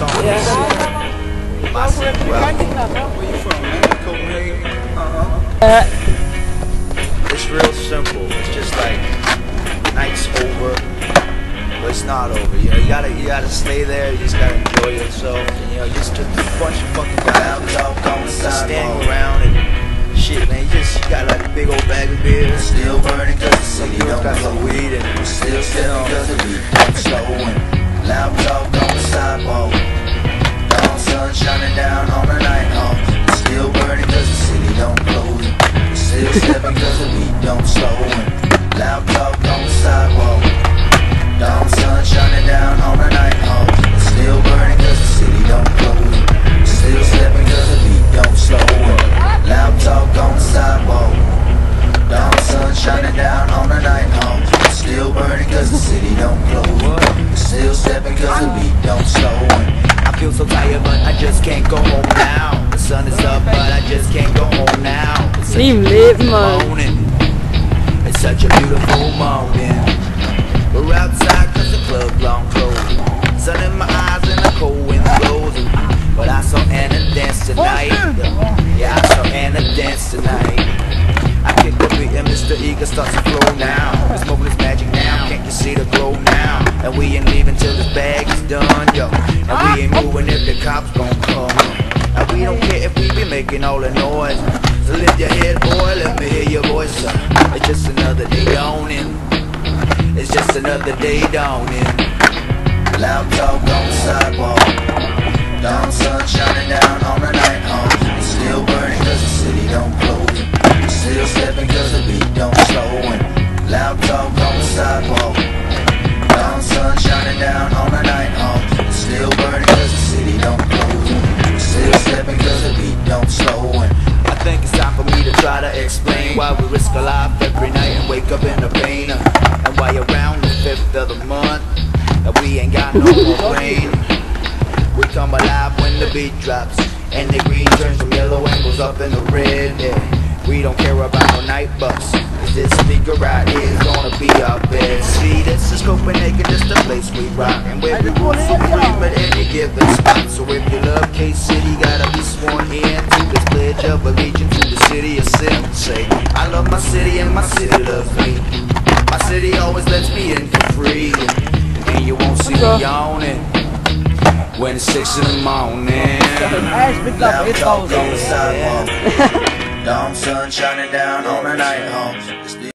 song. Yeah. Where you from, man? Uh-huh. Uh, It's real simple. It's just like, night's over, but it's not over. You know, you gotta, you gotta stay there. You just gotta enjoy yourself. And, you know, just a bunch of fucking guys out going standing around and shit, man. You just you got like a big old bag of beer, still burning cause it's like don't got some weed and still still because the beat don't slow and. 'Cause the beat don't slow loud talk on the sidewalk. Dawn sun shining down on night. Still burning 'cause the city don't close. Still stepping 'cause the beat don't slow and loud talk on the sidewalk. Dawn sun shining down on night. Still the city don't close. Still the beat don't slow I feel so tired, but I just can't go home now. Sun is up, but I just can't go home now. It's such a beautiful man. morning. It's such a beautiful morning. We're outside cause the club long closed. Sun in my eyes and the cold wind blows. But I saw Anna dance tonight. Yeah, I saw Anna dance tonight. I kick the beat and Mr. Eager starts to flow now. This moment is magic now, can't you see the glow now? And we ain't leaving till this bag is done, yo. And we ain't moving if the cops making all the noise. So lift your head, boy, let me hear your voice. uh. It's just another day dawning. It's just another day dawning. Loud talk on the sidewalk. Dawn sun shining down on the night hawk. It's still burning cause the city don't close. Still stepping cause the beat don't slow. And loud talk on the sidewalk. Dawn sun shining down don't slow. And I think it's time for me to try to explain why we risk a life every night and wake up in the pain. Uh, and why around the fifth of the month, and we ain't got no more rain. We come alive when the beat drops And the green turns from yellow and goes up in the red yeah. We don't care about no night bucks Cause this speaker right here is gonna be our best See, this is Copenhagen, just the place we rock And where we move supreme any given spot So if you love K-City, gotta be sworn in To this pledge of allegiance to the city of sin Say, I love my city and my city loves me My city always lets me in for free And you won't see me yawning when it's six in the morning. Loud talk on the sidewalk. Dawn sun shining down on the night hawks.